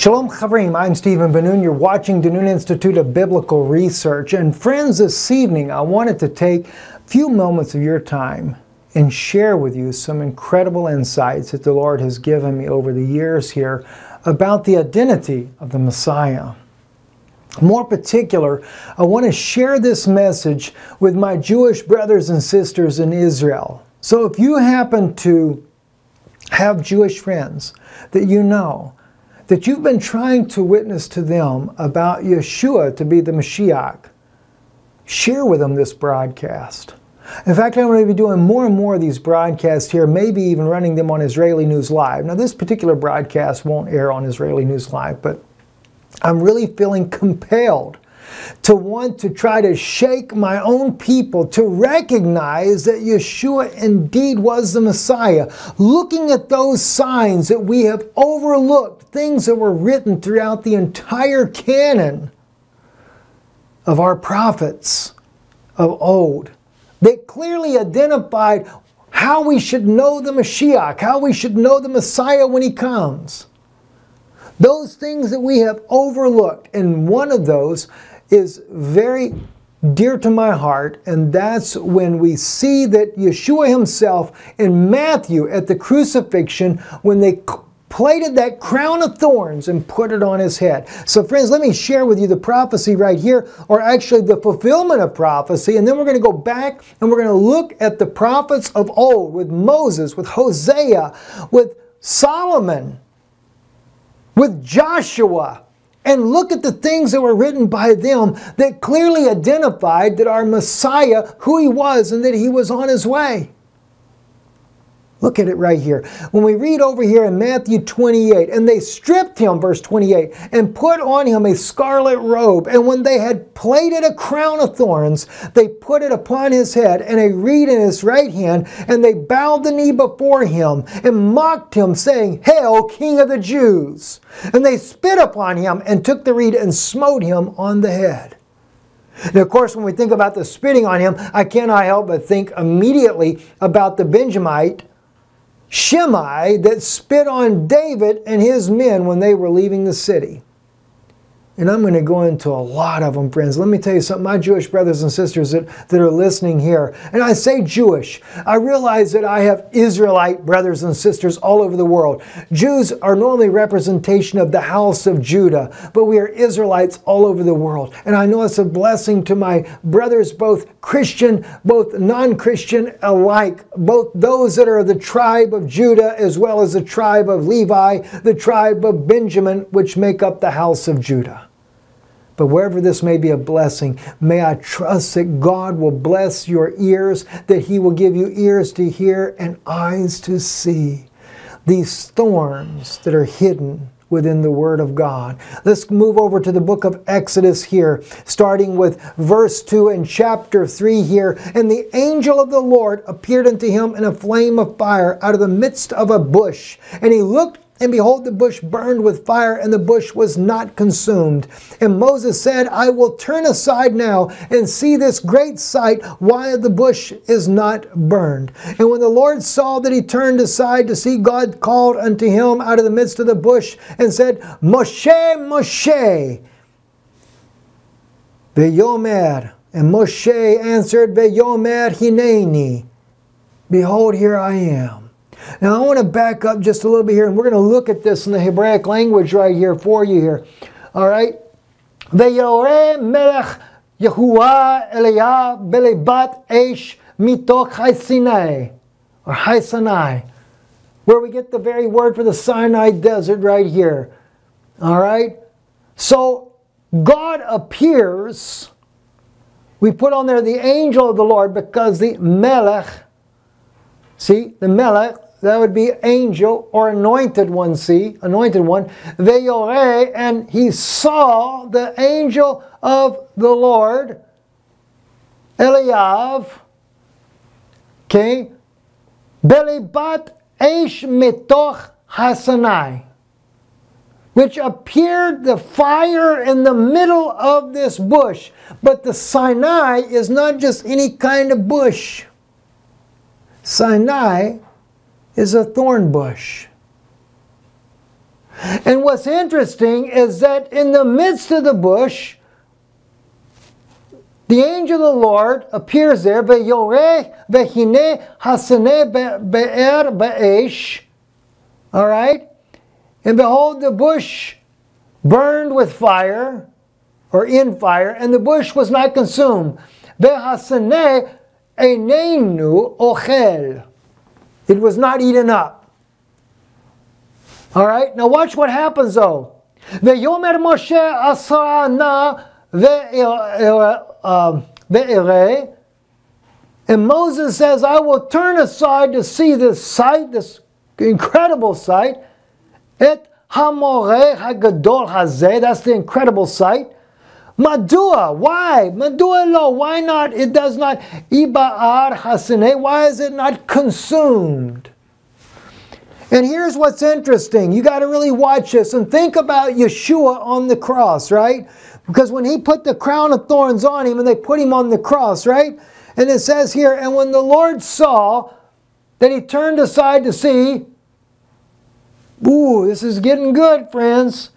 Shalom Chavrim, I'm Stephen Ben-Nun. You're watching DeNoon Institute of Biblical Research. And friends, this evening I wanted to take a few moments of your time and share with you some incredible insights that the Lord has given me over the years here about the identity of the Messiah. More particular, I want to share this message with my Jewish brothers and sisters in Israel. So if you happen to have Jewish friends that you know, that you've been trying to witness to them about Yeshua to be the Mashiach, share with them this broadcast. In fact, I'm going to be doing more and more of these broadcasts here, maybe even running them on Israeli News Live. Now, this particular broadcast won't air on Israeli News Live, but I'm really feeling compelled to want to try to shake my own people to recognize that Yeshua indeed was the Messiah. Looking at those signs that we have overlooked, things that were written throughout the entire canon of our prophets of old, that clearly identified how we should know the Mashiach, how we should know the Messiah when he comes. Those things that we have overlooked, and one of those is very dear to my heart, and that's when we see that Yeshua himself in Matthew at the crucifixion, when they plaited that crown of thorns and put it on his head. So, friends, let me share with you the prophecy right here, or actually the fulfillment of prophecy, and then we're going to go back and we're going to look at the prophets of old with Moses, with Hosea, with Solomon, with Joshua and look at the things that were written by them that clearly identified that our Messiah, who he was, and that he was on his way. Look at it right here. When we read over here in Matthew 28, and they stripped him, verse 28, and put on him a scarlet robe. And when they had plaited a crown of thorns, they put it upon his head and a reed in his right hand, and they bowed the knee before him and mocked him, saying, Hail, King of the Jews! And they spit upon him and took the reed and smote him on the head. And of course, when we think about the spitting on him, I cannot help but think immediately about the Benjamite Shimei that spit on David and his men when they were leaving the city. And I'm going to go into a lot of them, friends. Let me tell you something, my Jewish brothers and sisters that, that are listening here, and I say Jewish, I realize that I have Israelite brothers and sisters all over the world. Jews are normally representation of the house of Judah, but we are Israelites all over the world. And I know it's a blessing to my brothers, both Christian, both non Christian alike, both those that are the tribe of Judah as well as the tribe of Levi, the tribe of Benjamin, which make up the house of Judah. But wherever this may be a blessing, may I trust that God will bless your ears, that He will give you ears to hear and eyes to see these thorns that are hidden within the Word of God. Let's move over to the book of Exodus here, starting with verse 2 and chapter 3 here. And the angel of the Lord appeared unto him in a flame of fire out of the midst of a bush. And he looked and behold, the bush burned with fire, and the bush was not consumed. And Moses said, I will turn aside now and see this great sight, why the bush is not burned. And when the Lord saw that he turned aside to see, God called unto him out of the midst of the bush and said, Moshe, Moshe. Veyomer. And Moshe answered, Veyomer hineni. Behold, here I am. Now I want to back up just a little bit here and we're going to look at this in the Hebraic language right here for you here. All right? Veyore melech Yahuwah Eliyav belebat esh mitoch Sinai or Sinai, where we get the very word for the Sinai desert right here. All right? So God appears. We put on there the angel of the Lord because the Melech, see, the Melech that would be angel or anointed one, see, anointed one, Veyore, and he saw the angel of the Lord, Eliav, okay, Belibat Eish Mitoch Hasanai, which appeared the fire in the middle of this bush. But the Sinai is not just any kind of bush. Sinai is a thorn bush. And what's interesting is that in the midst of the bush, the angel of the Lord appears there, ve'yoreh ve'hine hasene be'er be'esh. All right? And behold, the bush burned with fire, or in fire, and the bush was not consumed. Ve'hasene einenu ochel. It was not eaten up. All right, now watch what happens though. ויאמר משה עשה נא ואראה and Moses says, I will turn aside to see this sight, this incredible sight. Et hamore hagadol hazeh, that's the incredible sight. Madua, why? Madua lo, why not? It does not. Iba'ar hasene, why is it not consumed? And here's what's interesting. You got to really watch this and think about Yeshua on the cross, right? Because when he put the crown of thorns on him and they put him on the cross, right? And it says here, and when the Lord saw that he turned aside to see, ooh, this is getting good, friends.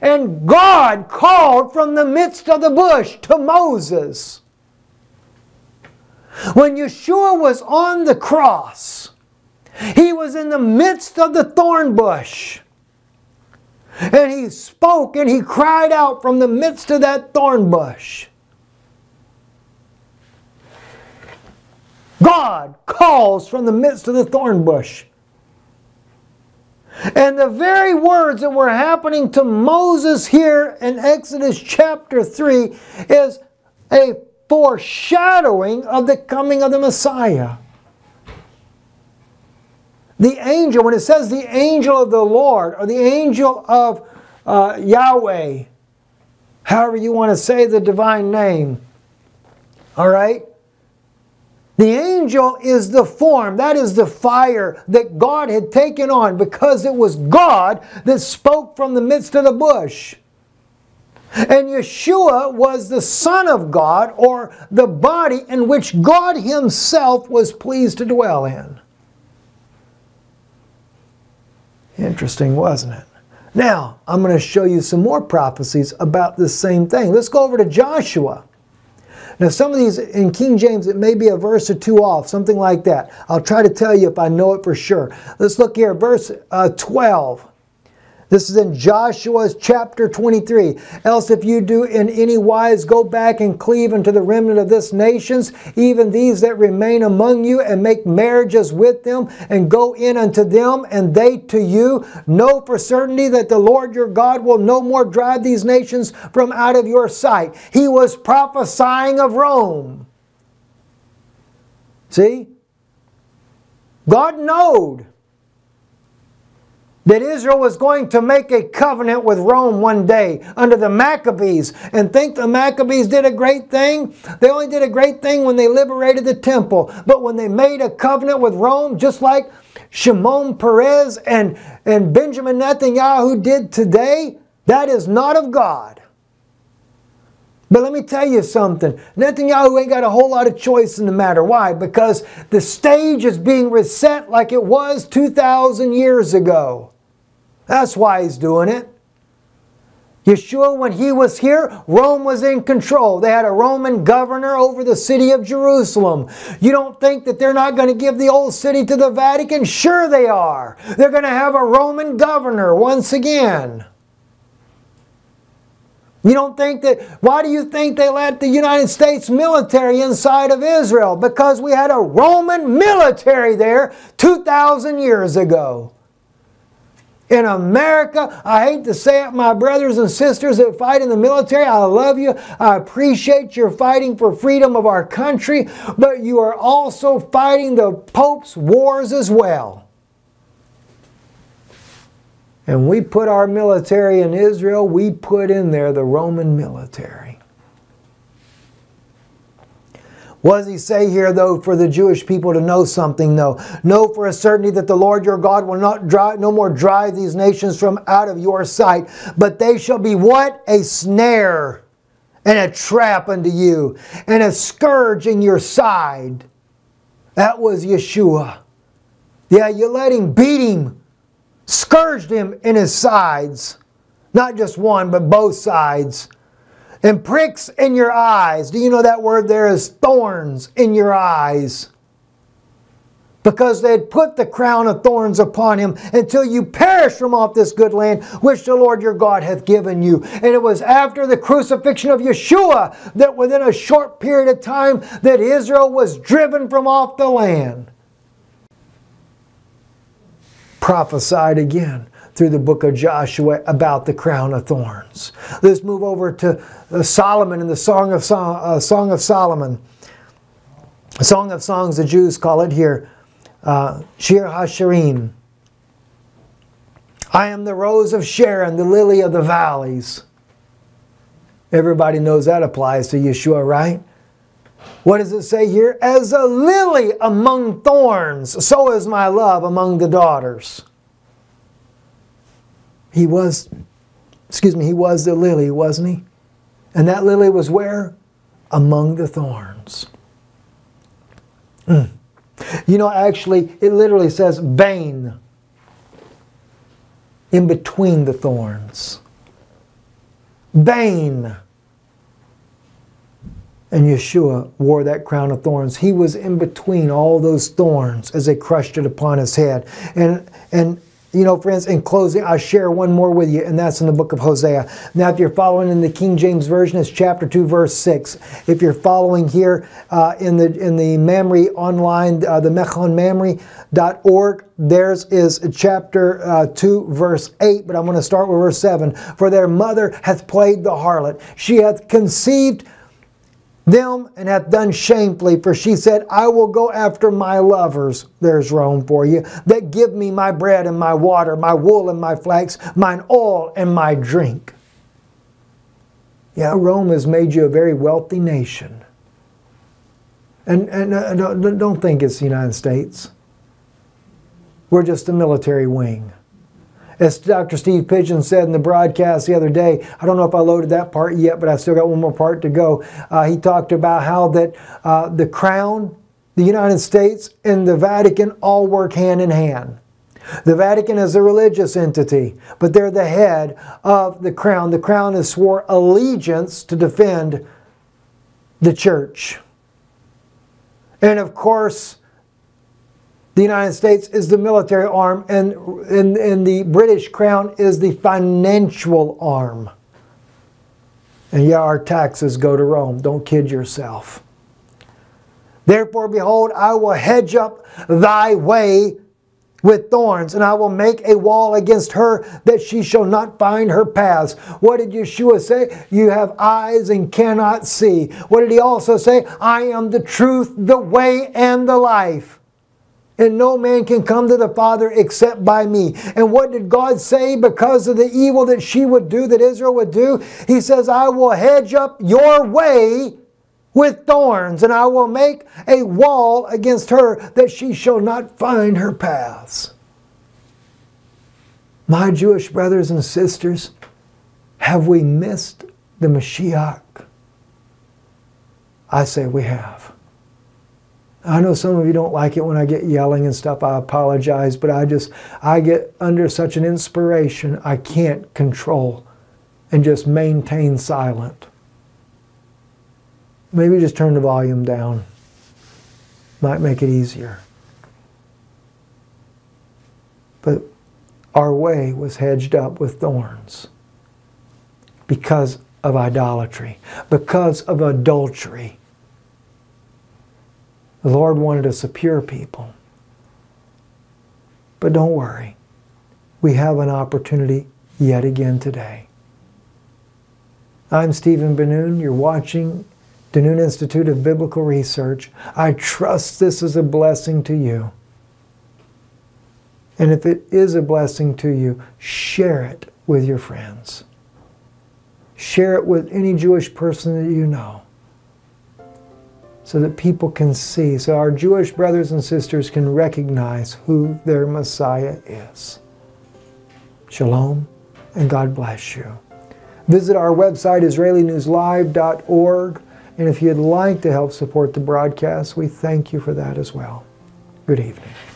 And God called from the midst of the bush to Moses. When Yeshua was on the cross, he was in the midst of the thorn bush. And he spoke and he cried out from the midst of that thorn bush. God calls from the midst of the thorn bush. And the very words that were happening to Moses here in Exodus chapter 3 is a foreshadowing of the coming of the Messiah. The angel, when it says the angel of the Lord or the angel of uh, Yahweh, however you want to say the divine name, all right? The angel is the form, that is the fire that God had taken on because it was God that spoke from the midst of the bush. And Yeshua was the Son of God, or the body in which God Himself was pleased to dwell in. Interesting, wasn't it? Now, I'm going to show you some more prophecies about this same thing. Let's go over to Joshua. Now, some of these in King James, it may be a verse or two off, something like that. I'll try to tell you if I know it for sure. Let's look here, verse uh, 12. This is in Joshua's chapter 23. Else, if you do in any wise go back and cleave unto the remnant of this nations, even these that remain among you, and make marriages with them, and go in unto them, and they to you, know for certainty that the Lord your God will no more drive these nations from out of your sight. He was prophesying of Rome. See? God knowed that Israel was going to make a covenant with Rome one day under the Maccabees and think the Maccabees did a great thing. They only did a great thing when they liberated the temple. But when they made a covenant with Rome, just like Shimon Peres and, and Benjamin Netanyahu did today, that is not of God. But let me tell you something. Netanyahu ain't got a whole lot of choice in the matter. Why? Because the stage is being reset like it was 2,000 years ago. That's why he's doing it. Yeshua, when he was here, Rome was in control. They had a Roman governor over the city of Jerusalem. You don't think that they're not going to give the old city to the Vatican? Sure, they are. They're going to have a Roman governor once again. You don't think that, why do you think they let the United States military inside of Israel? Because we had a Roman military there 2,000 years ago. In America, I hate to say it, my brothers and sisters that fight in the military, I love you. I appreciate your fighting for freedom of our country, but you are also fighting the Pope's wars as well. And we put our military in Israel, we put in there the Roman military. What does he say here, though, for the Jewish people to know something, though? Know for a certainty that the Lord your God will not drive, no more drive these nations from out of your sight, but they shall be what? A snare and a trap unto you, and a scourge in your side. That was Yeshua. Yeah, you let him beat him, scourged him in his sides. Not just one, but both sides. And pricks in your eyes. Do you know that word there is thorns in your eyes? because they had put the crown of thorns upon him until you perish from off this good land which the Lord your God hath given you. And it was after the crucifixion of Yeshua that within a short period of time that Israel was driven from off the land. Prophesied again through the book of Joshua about the crown of thorns. Let's move over to uh, Solomon in the Song of, uh, Song of Solomon. Song of Songs, the Jews call it here uh, Shir HaShirim. I am the rose of Sharon, the lily of the valleys. Everybody knows that applies to Yeshua, right? What does it say here? As a lily among thorns, so is my love among the daughters. He was, excuse me, he was the lily, wasn't he? And that lily was where? Among the thorns. Mm. You know, actually, it literally says vein in between the thorns. Vein. And Yeshua wore that crown of thorns. He was in between all those thorns as they crushed it upon his head. And, and you know, friends, in closing, I'll share one more with you, and that's in the book of Hosea. Now, if you're following in the King James Version, it's chapter 2, verse 6. If you're following here uh, in the in the Mamre online, uh, the mechonmamre.org, theirs is chapter uh, 2, verse 8, but I'm going to start with verse 7. For their mother hath played the harlot. She hath conceived them and hath done shamefully, for she said, I will go after my lovers, there's Rome for you, that give me my bread and my water, my wool and my flax, mine oil and my drink. Yeah, Rome has made you a very wealthy nation. And, and uh, don't, don't think it's the United States. We're just a military wing. As Dr. Steve Pigeon said in the broadcast the other day, I don't know if I loaded that part yet, but I've still got one more part to go. Uh, he talked about how that uh, the crown, the United States, and the Vatican all work hand in hand. The Vatican is a religious entity, but they're the head of the crown. The crown has swore allegiance to defend the church. And of course, the United States is the military arm, and, and, and the British Crown is the financial arm. And yeah, our taxes go to Rome. Don't kid yourself. Therefore, behold, I will hedge up thy way with thorns, and I will make a wall against her that she shall not find her paths. What did Yeshua say? You have eyes and cannot see. What did he also say? I am the truth, the way, and the life and no man can come to the Father except by me. And what did God say because of the evil that she would do, that Israel would do? He says, I will hedge up your way with thorns, and I will make a wall against her that she shall not find her paths. My Jewish brothers and sisters, have we missed the Mashiach? I say we have. I know some of you don't like it when I get yelling and stuff. I apologize, but I just, I get under such an inspiration I can't control and just maintain silent. Maybe just turn the volume down. Might make it easier. But our way was hedged up with thorns because of idolatry, because of adultery the Lord wanted us a pure people. But don't worry. We have an opportunity yet again today. I'm Stephen Benoon. You're watching DeNoon Institute of Biblical Research. I trust this is a blessing to you. And if it is a blessing to you, share it with your friends. Share it with any Jewish person that you know so that people can see, so our Jewish brothers and sisters can recognize who their Messiah is. Shalom, and God bless you. Visit our website, IsraeliNewsLive.org, and if you'd like to help support the broadcast, we thank you for that as well. Good evening.